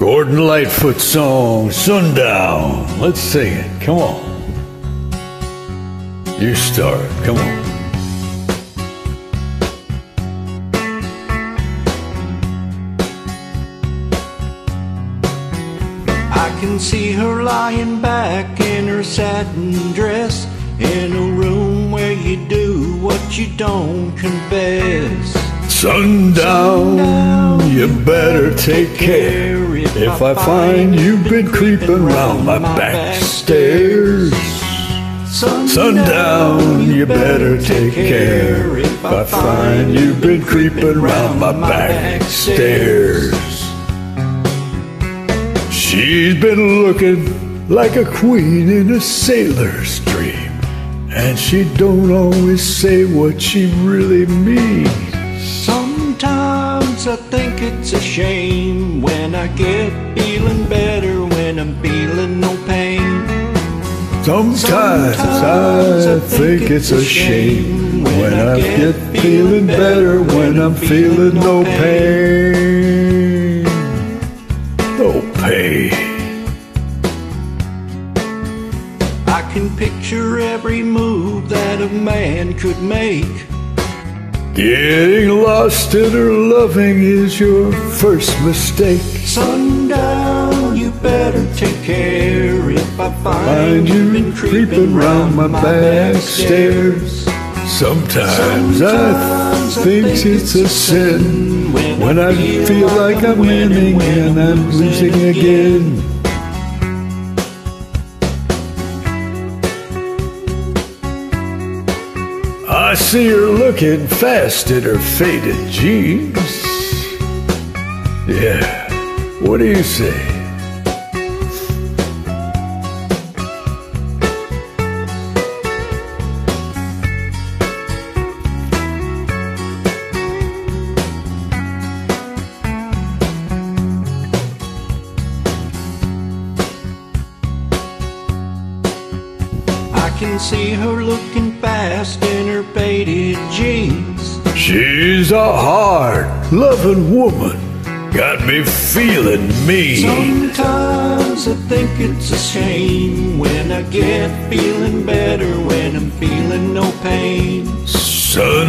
Gordon Lightfoot song, Sundown. Let's sing it. Come on. You start. Come on. I can see her lying back in her satin dress in a room where you do what you don't confess. Sundown, you better take care. If I find you've been creeping round my back stairs. Sundown, you better take care. If I find you've been creeping round my back stairs. She's been looking like a queen in a sailor's dream. And she don't always say what she really means. Sometimes I think it's a shame when I get feeling better when I'm feeling no pain. Sometimes I think it's a shame when I get feeling better when I'm feeling no pain. No pain. I can picture every move that a man could make. Getting lost in her loving is your first mistake. Sundown, you better take care if I find Find you've been creeping round my back stairs. Sometimes I think it's a sin when I feel like I'm winning and I'm losing again. I see her looking fast in her faded jeans. Yeah, what do you say? Can see her looking fast in her faded jeans. She's a hard, loving woman. Got me feeling mean. Sometimes I think it's a shame when I get feeling better when I'm feeling no pain. Sundown,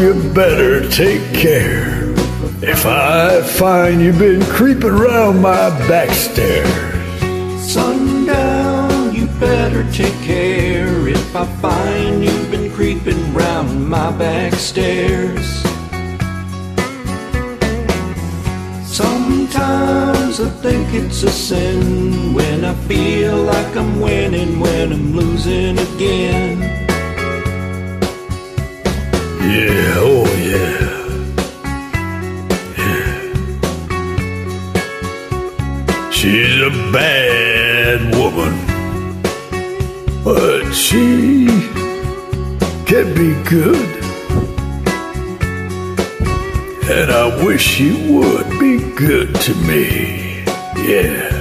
you better take care. If I find you've been creeping around my back stairs. Sundown, better take care if I find you've been creeping round my back stairs. Sometimes I think it's a sin when I feel like I'm winning when I'm losing again. Yeah, oh be good. And I wish you would be good to me. Yeah.